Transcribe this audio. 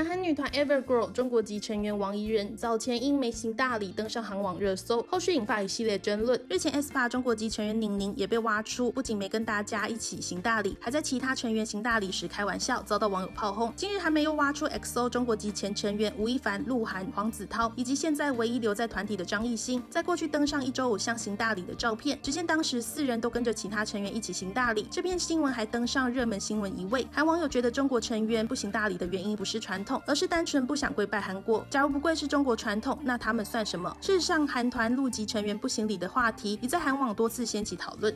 南韩女团 Evergirl 中国籍成员王怡人早前因没行大礼登上韩网热搜，后续引发一系列争论。日前，SPa 中国籍成员宁宁也被挖出，不仅没跟大家一起行大礼，还在其他成员行大礼时开玩笑，遭到网友炮轰。今日还没又挖出 EXO 中国籍前成员吴亦凡、鹿晗、黄子韬，以及现在唯一留在团体的张艺兴，在过去登上一周偶像行大礼的照片。只见当时四人都跟着其他成员一起行大礼，这篇新闻还登上热门新闻一位。韩网友觉得中国成员不行大礼的原因不是传统，而是单纯不想跪拜韩国。假如不跪是中国传统，那他们算什么？事实上，韩团陆籍成员不行礼的话题已在韩网多次掀起讨论。